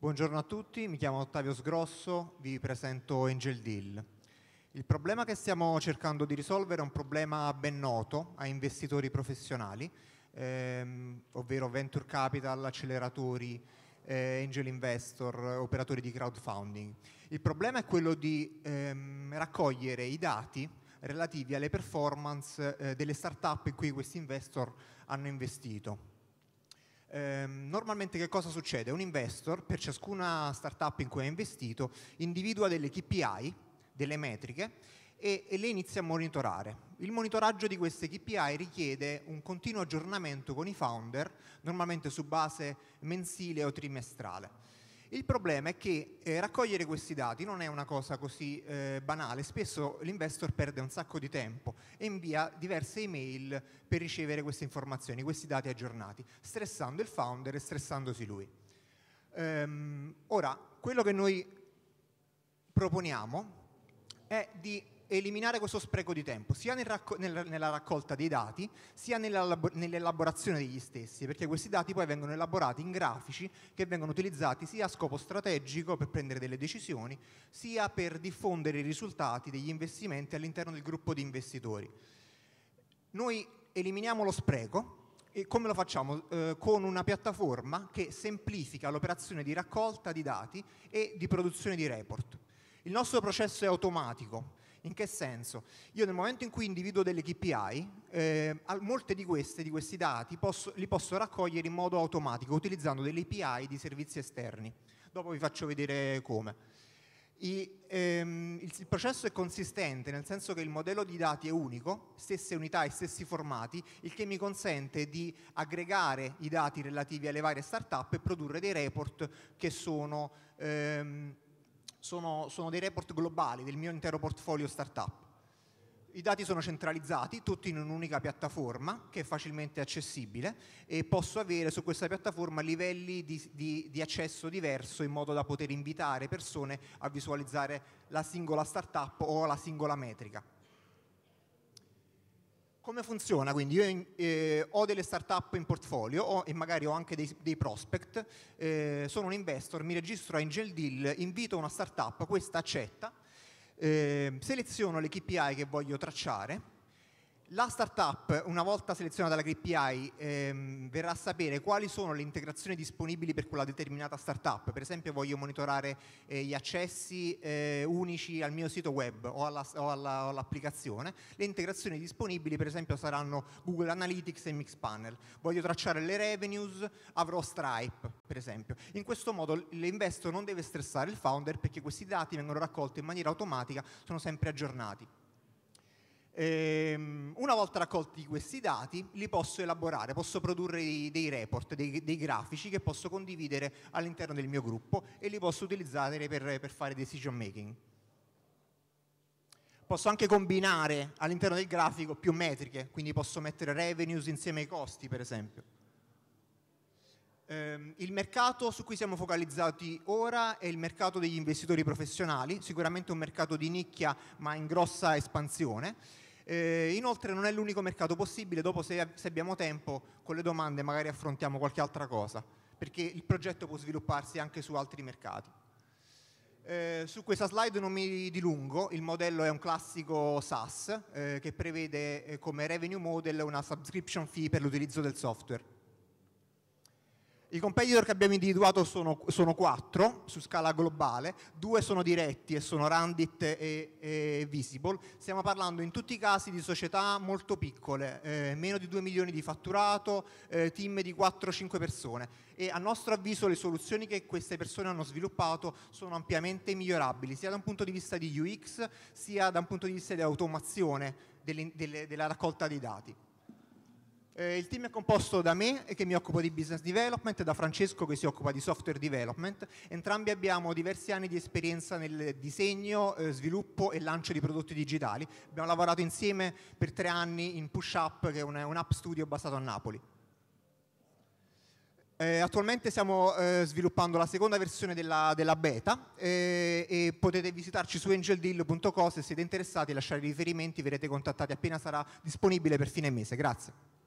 Buongiorno a tutti, mi chiamo Ottavio Sgrosso, vi presento Angel Deal. Il problema che stiamo cercando di risolvere è un problema ben noto a investitori professionali, ehm, ovvero venture capital, acceleratori, eh, angel investor, operatori di crowdfunding. Il problema è quello di ehm, raccogliere i dati relativi alle performance eh, delle start-up in cui questi investor hanno investito. Ehm, normalmente che cosa succede? Un investor per ciascuna startup in cui ha investito individua delle KPI, delle metriche e, e, le inizia a monitorare. Il monitoraggio di queste KPI richiede un continuo aggiornamento con i founder, normalmente su base mensile o trimestrale. Il problema è che eh, raccogliere questi dati non è una cosa così eh, banale, spesso l'investor perde un sacco di tempo e invia diverse email per ricevere queste informazioni, questi dati aggiornati, stressando il founder e stressandosi lui. Ehm, ora, quello che noi proponiamo è di eliminare questo spreco di tempo, sia nel racco- nel, nella raccolta dei dati, sia nell'elaborazione degli stessi, perché questi dati poi vengono elaborati in grafici che vengono utilizzati sia a scopo strategico per prendere delle decisioni, sia per diffondere i risultati degli investimenti all'interno del gruppo di investitori. Noi eliminiamo lo spreco, e come lo facciamo? Eh, con una piattaforma che semplifica l'operazione di raccolta di dati e di produzione di report. Il nostro processo è automatico, in che senso? Io nel momento in cui individuo delle KPI, eh, molte di, queste, di questi dati posso, li posso raccogliere in modo automatico utilizzando delle API di servizi esterni. Dopo vi faccio vedere come. I, ehm, il, il, processo è consistente nel senso che il modello di dati è unico, stesse unità e stessi formati, il che mi consente di aggregare i dati relativi alle varie start-up e produrre dei report che sono ehm, sono, sono dei report globali del mio intero portfolio startup. I dati sono centralizzati, tutti in un'unica piattaforma che è facilmente accessibile e posso avere su questa piattaforma livelli di, di, di, accesso diverso in modo da poter invitare persone a visualizzare la singola startup o la singola metrica. Come funziona? Quindi io eh, ho delle start-up in portfolio ho, e magari ho anche dei, dei prospect, eh, sono un investor, mi registro a Angel Deal, invito una start-up, questa accetta, eh, seleziono le KPI che voglio tracciare, la startup, una volta selezionata la KPI, ehm, verrà a sapere quali sono le integrazioni disponibili per quella determinata startup. Per esempio voglio monitorare eh, gli accessi eh, unici al mio sito web o, alla, o, alla, o, all'applicazione. Le integrazioni disponibili per esempio saranno Google Analytics e Mixpanel. Voglio tracciare le revenues, avrò Stripe per esempio. In questo modo l'investor non deve stressare il founder perché questi dati vengono raccolti in maniera automatica, sono sempre aggiornati. Ehm, una volta raccolti questi dati li posso elaborare, posso produrre dei, report, dei, dei, grafici che posso condividere all'interno del mio gruppo e li posso utilizzare per, per fare decision making. Posso anche combinare all'interno del grafico più metriche, quindi posso mettere revenues insieme ai costi per esempio. Ehm, il mercato su cui siamo focalizzati ora è il mercato degli investitori professionali, sicuramente un mercato di nicchia ma in grossa espansione. Eh, inoltre non è l'unico mercato possibile, dopo se, se, abbiamo tempo con le domande magari affrontiamo qualche altra cosa, perché il progetto può svilupparsi anche su altri mercati. Eh, su questa slide non mi dilungo, il modello è un classico SaaS eh, che prevede eh, come revenue model una subscription fee per l'utilizzo del software. I competitor che abbiamo individuato sono, sono, quattro su scala globale, due sono diretti e sono Randit e, e Visible. Stiamo parlando in tutti i casi di società molto piccole, eh, meno di 2 milioni di fatturato, eh, team di 4-5 persone e a nostro avviso le soluzioni che queste persone hanno sviluppato sono ampiamente migliorabili, sia da un punto di vista di UX sia da un punto di vista di automazione delle, delle, della raccolta dei dati. Eh, il team è composto da me che mi occupo di business development e da Francesco che si occupa di software development. Entrambi abbiamo diversi anni di esperienza nel disegno, eh, sviluppo e lancio di prodotti digitali. Abbiamo lavorato insieme per tre anni in Push Up, che è un, un app studio basato a Napoli. Eh, attualmente stiamo eh, sviluppando la seconda versione della, della beta eh, e potete visitarci su angeldeal.co se siete interessati, lasciare riferimenti, verrete contattati appena sarà disponibile per fine mese. Grazie.